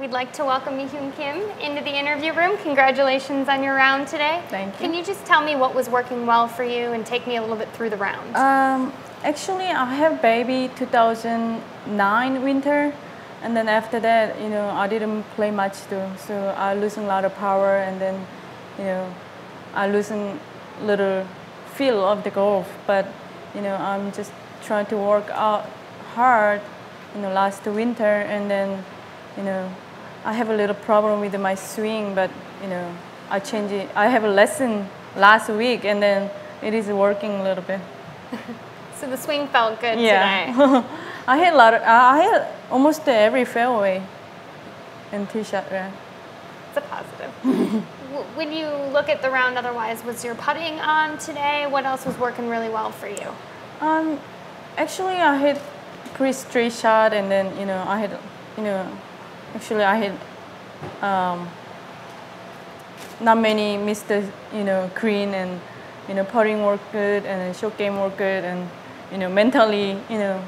We'd like to welcome Mi Hyun Kim into the interview room. Congratulations on your round today. Thank you. Can you just tell me what was working well for you and take me a little bit through the round? Um, actually, I have baby 2009 winter, and then after that, you know, I didn't play much too. So I losing a lot of power, and then, you know, I losing little feel of the golf. But you know, I'm just trying to work out hard, you know, last winter, and then you know, I have a little problem with my swing, but you know, I change it. I have a lesson last week, and then it is working a little bit. so the swing felt good yeah. today. I hit a lot. Of, I hit almost every fairway in tee shot. Yeah. It's a positive. when you look at the round, otherwise, was your putting on today? What else was working really well for you? Um, actually, I hit pretty straight shot, and then you know, I hit, you know, Actually, I had um, not many the you know green and you know putting work good and short game work good and you know mentally you know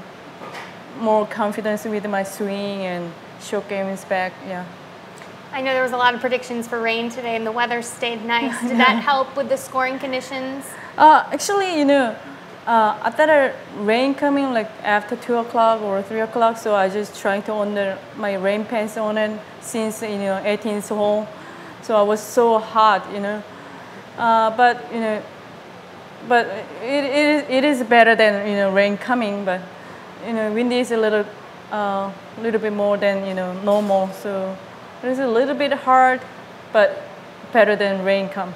more confidence with my swing and short game is back. Yeah. I know there was a lot of predictions for rain today and the weather stayed nice. Did that help with the scoring conditions? Uh, actually, you know, uh, I thought a rain coming like after two o'clock or three o'clock, so I just trying to under my rain pants on it since you know 18th hole. So I was so hot, you know. Uh, but you know, but it, it, is, it is better than you know rain coming. But you know, wind is a little uh, little bit more than you know normal, so it is a little bit hard, but better than rain come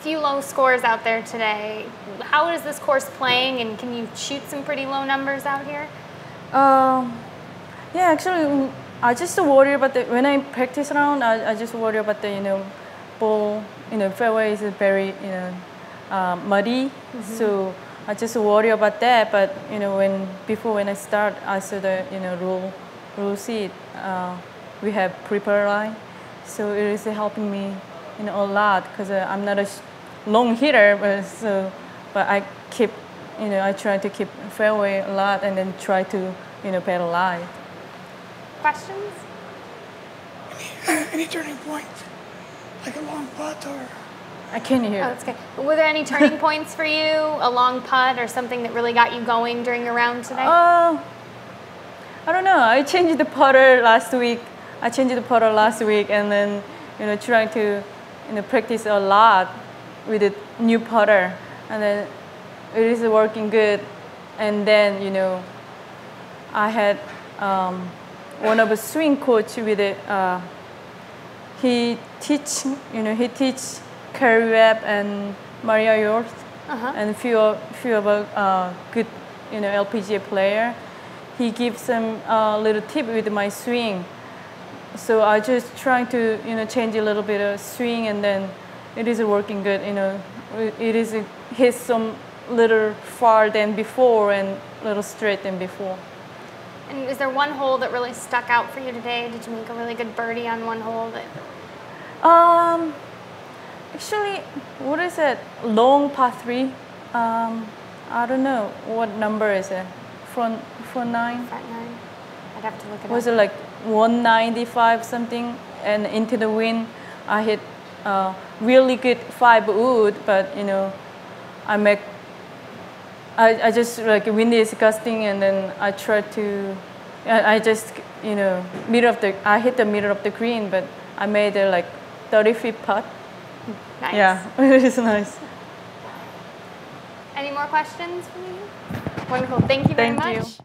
few low scores out there today. How is this course playing, and can you shoot some pretty low numbers out here? Um, yeah, actually, I just worry about the when I practice around. I, I just worry about the you know, ball. You know, fairway is very you know, uh, muddy. Mm -hmm. So I just worry about that. But you know, when before when I start, I saw the you know rule rule sheet. Uh, we have prepare line, so it is helping me you know a lot because uh, I'm not a long hitter, but so but I keep you know I try to keep fairway a lot and then try to you know pedal light. Questions? Any, uh, any turning points, like a long putt or? I can't hear. Oh, that's okay. Were there any turning points for you? A long putt or something that really got you going during your round today? Uh, I don't know. I changed the putter last week. I changed the putter last week and then you know trying to you know practice a lot with a new putter, and then it is working good. And then you know, I had um, one of a swing coach with it. Uh, he teach you know he teach Karrie Webb and Maria Hjort uh-huh. and few few of a uh, good you know LPGA player. He gives some uh, little tip with my swing. So I just trying to you know change a little bit of swing and then it is working good. You know, it is hit some little far than before and little straight than before. And is there one hole that really stuck out for you today? Did you make a really good birdie on one hole that? Um, actually, what is it? Long par three. Um, I don't know what number is it. Front front nine. Front nine. I'd have to look it was up. it like 195 something? And into the wind, I hit uh, really good fiber wood, but you know, I make, I, I just like wind is gusting and then I try to, I, I just, you know, middle of the, I hit the middle of the green, but I made a like 30 feet putt. Nice. Yeah, it is nice. Any more questions for me? Wonderful. Thank you very Thank much. You.